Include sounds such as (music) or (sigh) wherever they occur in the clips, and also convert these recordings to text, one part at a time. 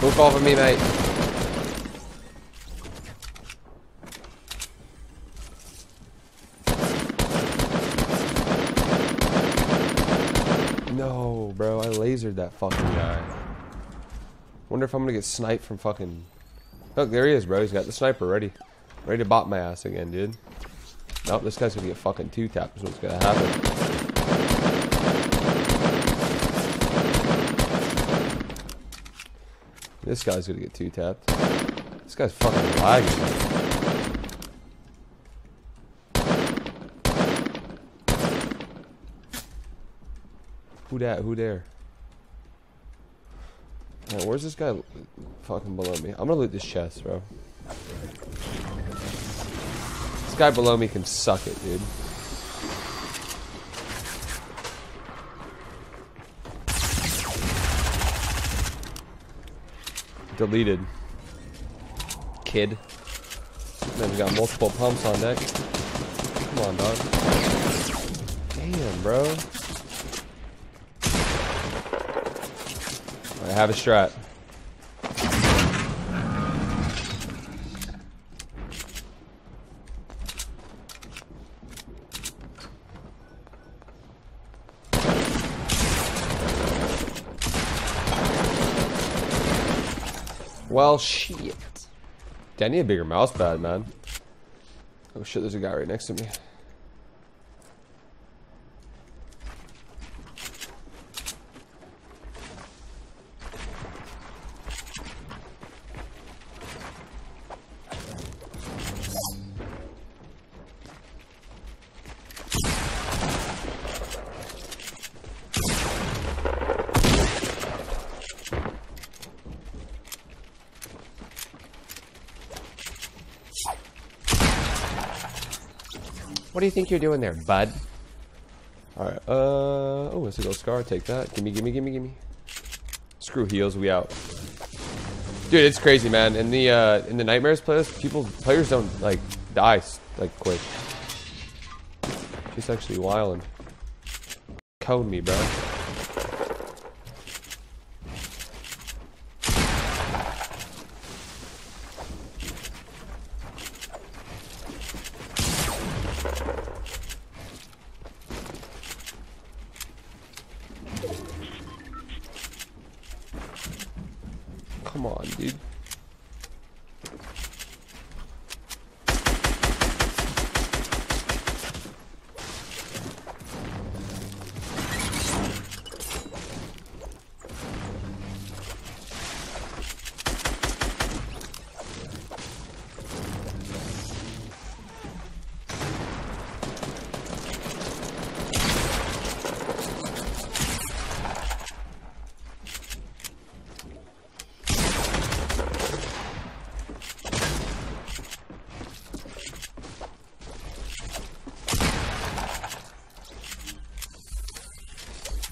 Of me, mate. No, bro, I lasered that fucking guy. Wonder if I'm gonna get sniped from fucking. Look, there he is, bro. He's got the sniper ready, ready to bop my ass again, dude. Nope, this guy's gonna get fucking two tapped. Is what's gonna happen. This guy's gonna get two tapped. This guy's fucking lagging. Who that? Who there? Alright, where's this guy fucking below me? I'm gonna loot this chest, bro. This guy below me can suck it, dude. Deleted. Kid. Then we got multiple pumps on deck. Come on, dog. Damn, bro. I have a strat. Well, shit. I need a bigger mouse pad, man. Oh shit, there's a guy right next to me. What do you think you're doing there, bud? Alright, uh... Oh, it's a gold scar. Take that. Gimme, gimme, gimme, gimme. Screw heals. We out. Dude, it's crazy, man. In the, uh... In the Nightmares playlist, people... Players don't, like, die, like, quick. She's actually wildin'. Cone me, bro. Come on, dude.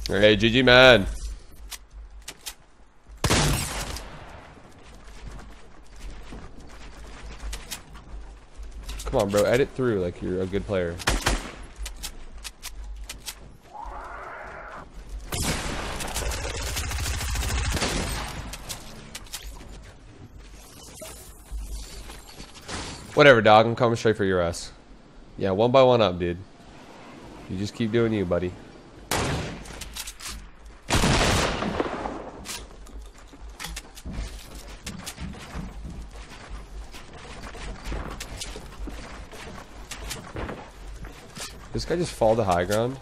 Hey, GG, man. Come on, bro. Edit through like you're a good player. Whatever, dog. I'm coming straight for your ass. Yeah, one by one up, dude. You just keep doing you, buddy. This guy just fall to high ground.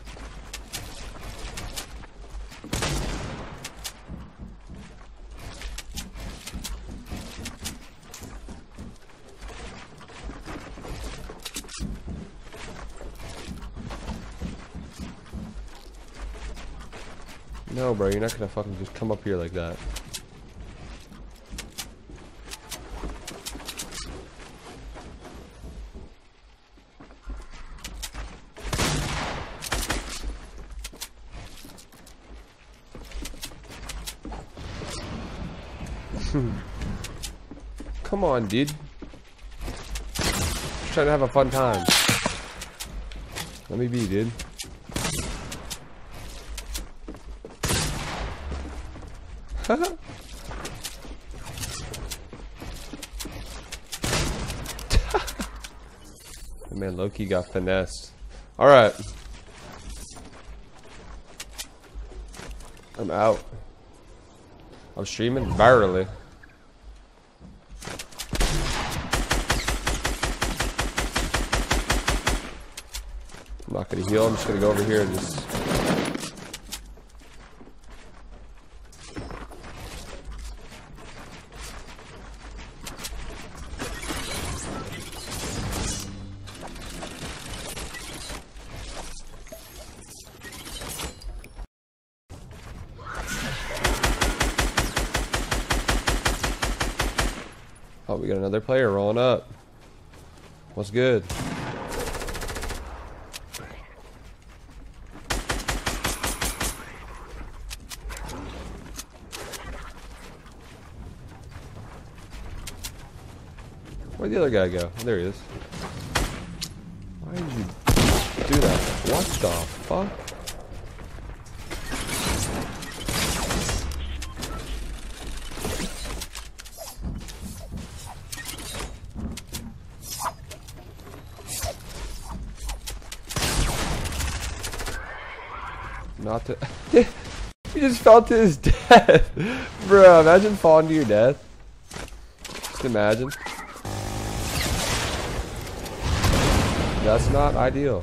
No, bro, you're not gonna fucking just come up here like that. Come on, dude. Just trying to have a fun time. Let me be, dude. (laughs) Man, Loki got finessed. Alright. I'm out. I'm streaming virally. Not gonna heal, I'm just gonna go over here and just Oh, we got another player rolling up. What's good? Where'd the other guy go? Oh, there he is. Why did you do that? What the fuck? Not to. (laughs) he just fell to his (laughs) death. Bro, imagine falling to your death. Just imagine. That's not ideal.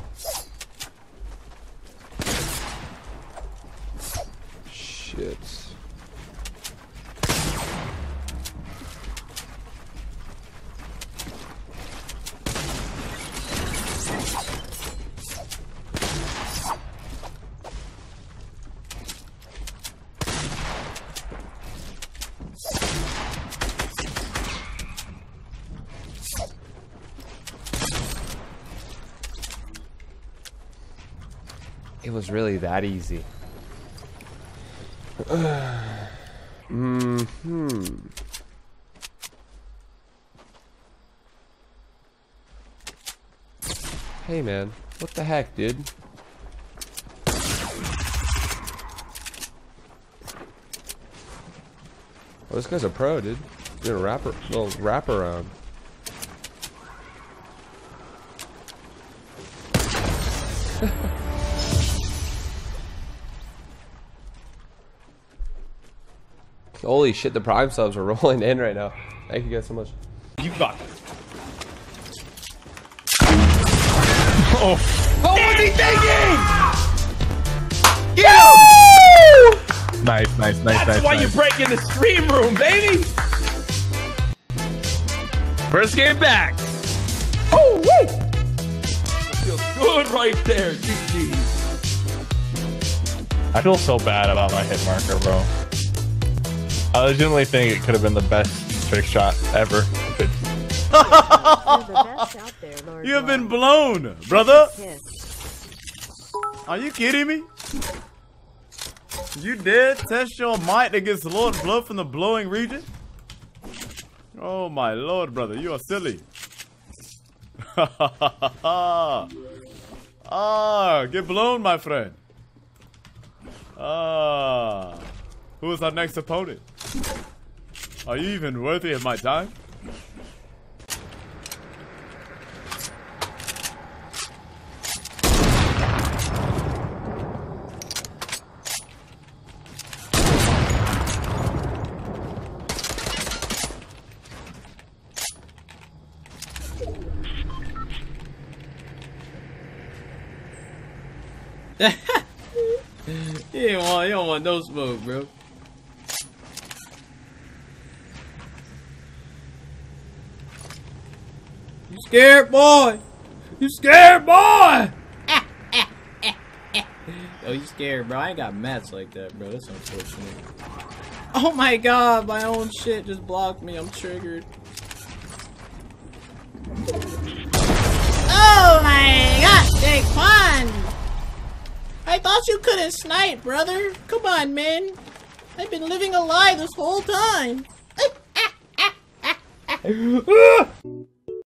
Shit. It was really that easy. (sighs) mm hmm. Hey man, what the heck, dude? Oh, this guy's a pro, dude. Doing a rapper, little wrap around. (laughs) Holy shit, the prime subs are (laughs) rolling in right now. Thank you guys so much. You got it. Oh, What was he thinking? nice, nice, nice, nice. That's nice. why nice. you're breaking the stream room, baby. First game back. Oh, wait. Feels good right there. GG. I feel so bad about my hit marker, bro. I legitimately think it could have been the best trick shot ever. (laughs) You're the best out there, Lord You have been blown, brother. Are you kidding me? You did test your might against Lord Blood from the blowing region? Oh my lord, brother, you are silly. (laughs) ah, get blown, my friend. Ah, who is our next opponent? Are you even worthy of my time? (laughs) Don't want, you don't want no smoke, bro. You scared, boy? You scared, boy? (laughs) oh, you scared, bro? I ain't got mats like that, bro. That's unfortunate. Oh my god, my own shit just blocked me. I'm triggered. Oh my gosh, Jake Pond! I thought you couldn't snipe, brother. Come on, man. I've been living a lie this whole time. (laughs) (laughs)